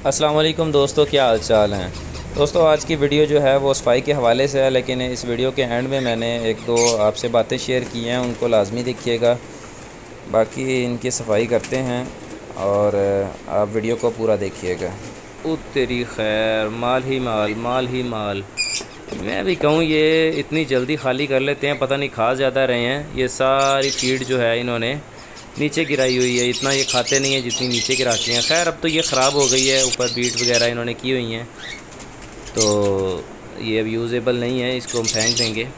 अस्सलाम वालेकुम दोस्तों, क्या हाल चाल हैं? दोस्तों, आज की वीडियो जो है वो सफ़ाई के हवाले से है, लेकिन इस वीडियो के एंड में मैंने एक दो आपसे बातें शेयर की हैं, उनको लाजमी देखिएगा। बाकी इनकी सफ़ाई करते हैं और आप वीडियो को पूरा देखिएगा। तेरी खैर, माल ही माल माल ही माल। मैं भी कहूँ, ये इतनी जल्दी खाली कर लेते हैं, पता नहीं खा ज़्यादा रहे हैं। ये सारी फ़ीड जो है इन्होंने नीचे गिराई हुई है, इतना ये खाते नहीं है जितनी नीचे गिराती हैं। खैर, अब तो ये ख़राब हो गई है, ऊपर बीट वगैरह इन्होंने की हुई हैं। तो ये अब यूज़ेबल नहीं है, इसको हम फेंक देंगे।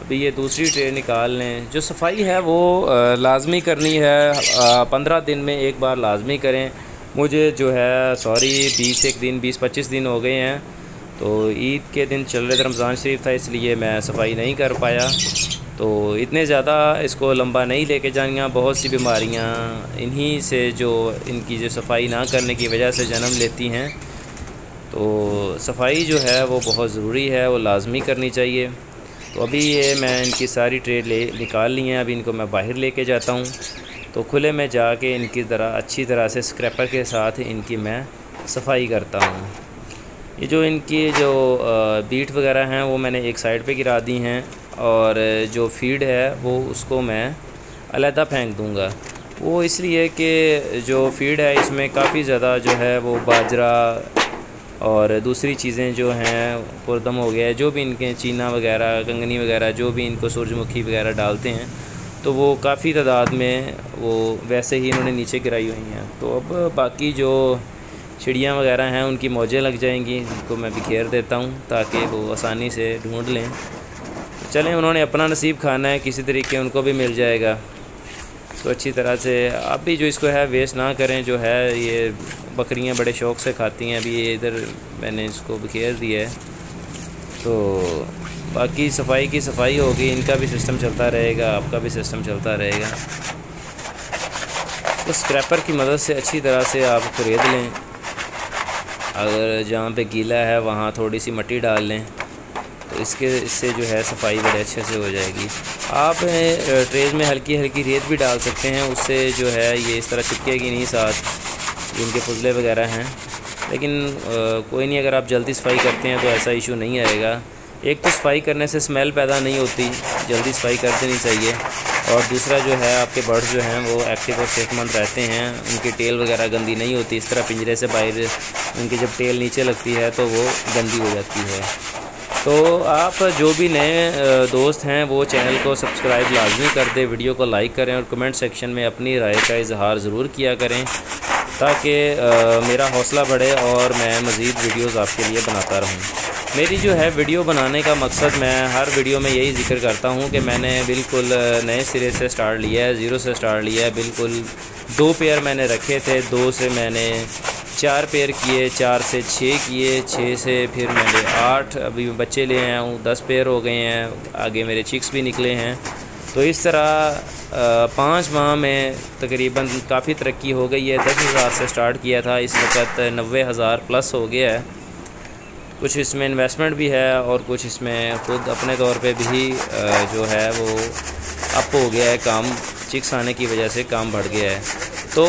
अभी ये दूसरी ट्रे निकाल लें। जो सफ़ाई है वो लाजमी करनी है। पंद्रह दिन में एक बार लाजमी करें। मुझे जो है सॉरी बीस एक दिन, बीस पच्चीस दिन हो गए हैं। तो ईद के दिन चल रहे थे, रमज़ान शरीफ था, इसलिए मैं सफ़ाई नहीं कर पाया। तो इतने ज़्यादा इसको लंबा नहीं लेके जानियाँ बहुत सी बीमारियाँ इन्हीं से जो इनकी जो सफ़ाई ना करने की वजह से जन्म लेती हैं। तो सफ़ाई जो है वो बहुत ज़रूरी है, वो लाजमी करनी चाहिए। तो अभी ये मैं इनकी सारी ट्रे ले, निकाल ली हैं। अभी इनको मैं बाहर लेके जाता हूँ। तो खुले में जाके इनकी तरह, अच्छी तरह से स्क्रैपर के साथ इनकी मैं सफ़ाई करता हूँ। ये जो इनकी जो बीट वगैरह हैं, वो मैंने एक साइड पे गिरा दी हैं। और जो फ़ीड है, वो उसको मैं अलहदा फेंक दूँगा। वो इसलिए कि जो फ़ीड है, इसमें काफ़ी ज़्यादा जो है, वो बाजरा और दूसरी चीज़ें जो हैं पुरदम हो गया, जो भी इनके चीना वगैरह, कंगनी वगैरह, जो भी इनको सूरजमुखी वगैरह डालते हैं तो वो काफ़ी तादाद में वो वैसे ही इन्होंने नीचे गिराई हुई हैं। तो अब बाकी जो चिड़ियाँ वगैरह हैं, उनकी मौजें लग जाएँगी उनको मैं बिखेर देता हूँ, ताकि वो आसानी से ढूंढ लें। चलें, उन्होंने अपना नसीब खाना है, किसी तरीके उनको भी मिल जाएगा। तो अच्छी तरह से आप भी जो इसको है वेस्ट ना करें, जो है, ये बकरियाँ बड़े शौक़ से खाती हैं। अभी ये इधर मैंने इसको बखेर दिया है। तो बाकी सफ़ाई की सफ़ाई होगी, इनका भी सिस्टम चलता रहेगा, आपका भी सिस्टम चलता रहेगा। तो स्क्रैपर की मदद से अच्छी तरह से आप खरीद लें। अगर जहाँ पे गीला है, वहाँ थोड़ी सी मट्टी डाल लें। इसके इससे जो है सफ़ाई बड़े अच्छे से हो जाएगी। आप ट्रेज में हल्की हल्की रेत भी डाल सकते हैं उससे जो है ये इस तरह चिपकेगी नहीं साथ इनके फजले वगैरह हैं। लेकिन आ, कोई नहीं अगर आप जल्दी सफ़ाई करते हैं तो ऐसा इशू नहीं आएगा। एक तो सफ़ाई करने से स्मेल पैदा नहीं होती जल्दी सफ़ाई कर देनी चाहिए। और दूसरा जो है आपके बर्ड्स जो हैं वो एक्टिव और सेहतमंद रहते हैं। उनकी टेल वगैरह गंदी नहीं होती इस तरह पिंजरे से बाहर उनकी जब टेल नीचे लगती है तो वो गंदी हो जाती है। तो आप जो भी नए दोस्त हैं, वो चैनल को सब्सक्राइब लाजमी कर दें, वीडियो को लाइक करें और कमेंट सेक्शन में अपनी राय का इजहार ज़रूर किया करें ताकि मेरा हौसला बढ़े और मैं मज़ीद वीडियोस आपके लिए बनाता रहूँ। मेरी जो है वीडियो बनाने का मकसद मैं हर वीडियो में यही ज़िक्र करता हूँ कि मैंने बिल्कुल नए सिरे से स्टार्ट लिया है, ज़ीरो से स्टार्ट लिया है, बिल्कुल दो पेयर मैंने रखे थे, दो से मैंने चार पेयर किए, चार से छः किए छः से फिर मैंने आठ, अभी मैं बच्चे ले आया हूँ, दस पेयर हो गए हैं, आगे मेरे चिक्स भी निकले हैं। तो इस तरह पाँच माह में तकरीबन काफ़ी तरक्की हो गई है। दस हज़ार से स्टार्ट किया था, इस वक्त नबे हज़ार प्लस हो गया है। कुछ इसमें इन्वेस्टमेंट भी है और कुछ इसमें खुद अपने तौर पे भी जो है वो अप हो गया है, काम चिक्स आने की वजह से काम बढ़ गया है। तो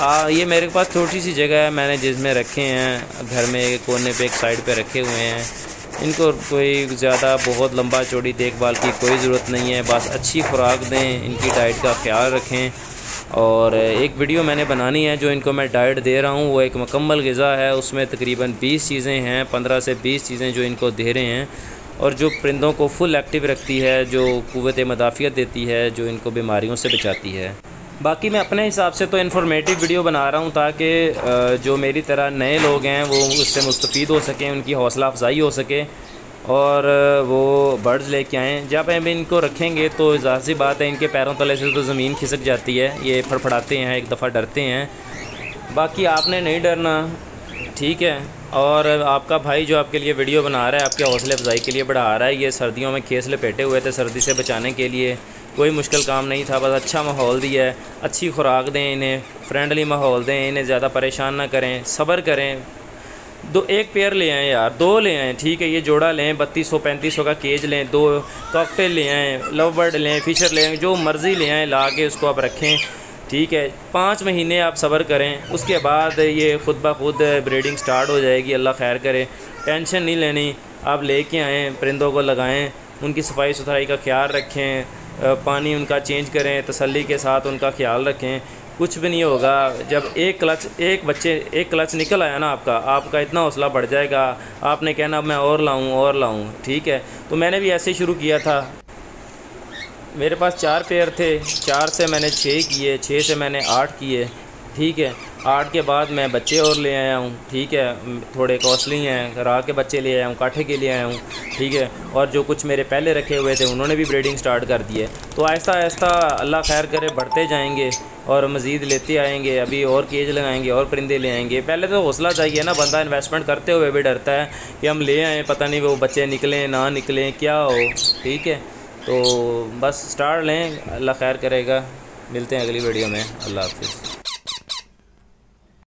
आ, ये मेरे पास छोटी सी जगह है मैंने जिसमें रखे हैं घर में एक कोने पे एक साइड पे रखे हुए हैं। इनको कोई ज़्यादा बहुत लंबा चौड़ी देखभाल की कोई ज़रूरत नहीं है बस अच्छी खुराक दें इनकी डाइट का ख्याल रखें। और एक वीडियो मैंने बनानी है जो इनको मैं डाइट दे रहा हूँ वो एक मुकम्मल गज़ा है उसमें तकरीबन 20 चीज़ें हैं 15 से 20 चीज़ें जो इनको दे रहे हैं। और जो परिंदों को फुल एक्टिव रखती है जो कुत मदाफ़ियत देती है जो इनको बीमारियों से बचाती है। बाकी मैं अपने हिसाब से तो इन्फॉर्मेटिव वीडियो बना रहा हूँ ताकि जो मेरी तरह नए लोग हैं, वो उससे मुस्तफ़ हो सकें, उनकी हौसला अफजाई हो सके और वो बर्ड्स लेके आएँ। जब हम इनको रखेंगे तो ज़ाहिर बात है, इनके पैरों तले से तो ज़मीन खिसक जाती है। ये फड़फड़ाते हैं, एक दफ़ा डरते हैं। बाकी आपने नहीं डरना, ठीक है। और आपका भाई जो आपके लिए वीडियो बना रहा है, आपके हौसले अफजाई के लिए बढ़ा रहा है, ये सर्दियों में खेस लपेटे हुए थे, सर्दी से बचाने के लिए। कोई मुश्किल काम नहीं था, बस अच्छा माहौल दिया है, अच्छी खुराक दें इन्हें फ्रेंडली माहौल दें, इन्हें ज़्यादा परेशान ना करें, सब्र करें। दो, एक पेयर ले आएँ यार, दो ले आएँ, ठीक है, ये जोड़ा लें, बत्तीस सौ, पैंतीस सौ का केज लें, दो कॉकटेल ले आएँ लव बर्ड लें फिशर लें, जो मर्ज़ी ले आएँ, ला के उसको आप रखें, ठीक है। पाँच महीने आप सब्र करें, उसके बाद ये ख़ुद ब खुद ब्रीडिंग स्टार्ट हो जाएगी, अल्लाह खैर करे। टेंशन नहीं लेनी, आप लेके आएँ, परिंदों को लगाएँ, उनकी सफ़ाई सुथराई का ख्याल रखें पानी उनका चेंज करें, तसल्ली के साथ उनका ख्याल रखें। कुछ भी नहीं होगा। जब एक क्लच, एक बच्चे, एक क्लच निकल आया ना आपका आपका इतना हौसला बढ़ जाएगा। आपने कहना, मैं और लाऊं और लाऊं। ठीक है? तो मैंने भी ऐसे शुरू किया था। मेरे पास चार पेयर थे। चार से मैंने छः किए छः से मैंने आठ किए। ठीक है? आठ के बाद मैं बच्चे और ले आया हूँ, ठीक है, थोड़े कॉस्टली हैं, राह के बच्चे ले आया हूँ काठे के लिए आया हूँ, ठीक है, और जो कुछ मेरे पहले रखे हुए थे, उन्होंने भी ब्रीडिंग स्टार्ट कर दी है। तो ऐसा ऐसा अल्लाह खैर करे, बढ़ते जाएँगे और मज़ीद लेते आएँगे, अभी और केज लगाएँगे, और परिंदे ले आएँगे। पहले तो हौसला चाहिए ना, बंदा इन्वेस्टमेंट करते हुए भी डरता है कि हम ले आएँ, पता नहीं वो बच्चे निकलें, ना निकलें, क्या हो, ठीक है। तो बस स्टार्ट लें, अल्लाह खैर करेगा। मिलते हैं अगली वीडियो में, अल्लाह हाफिज़।